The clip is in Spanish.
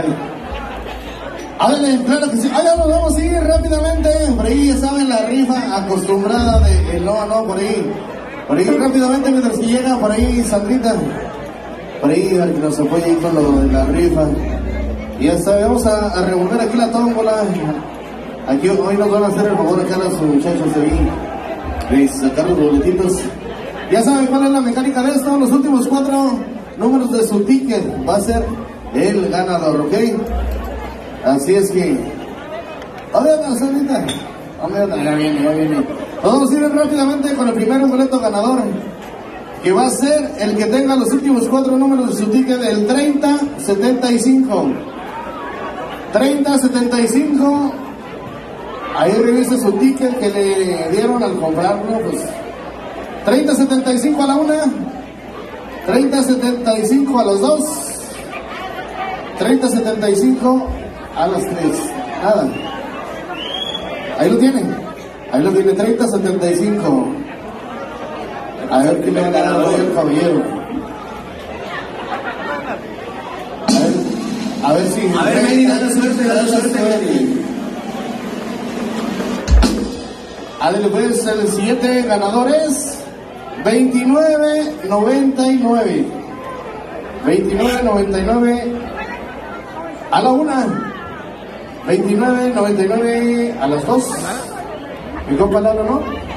verlo. Háganle, claro que sí. Ahora nos vamos a ir rápidamente. Por ahí ya saben la rifa acostumbrada de el no a no, por ahí. Por ahí rápidamente mientras que llega por ahí Sandrita. Por ahí al que nos apoye con lo de la rifa. Ya sabemos a, a revolver aquí la tómbola. Aquí hoy nos van a hacer el favor acá a los muchachos de ahí. De sacar los boletitos. Ya saben cuál es la mecánica de esto. Los últimos cuatro números de su ticket va a ser el ganador, ¿ok? Así es que. A ver, Sandrita. Hombre, ya viene, ya viene. Vamos a ir rápidamente con el primer boleto ganador, que va a ser el que tenga los últimos cuatro números de su ticket, el 3075. 3075. Ahí revise su ticket que le dieron al comprarlo, pues 3075 a la una, 3075 a los dos, 3075 a las tres. Nada. Ahí lo tienen. Ahí lo tiene 3075. A ver qué le va a ganar hoy el caballero. A ver, a ver si. A ver, Mary, dale suerte, dale suerte. Ándale pues, el siguiente ganador es 2999. 2999 a la una. 29.99 a las dos. Mi compa Lalo, ¿no?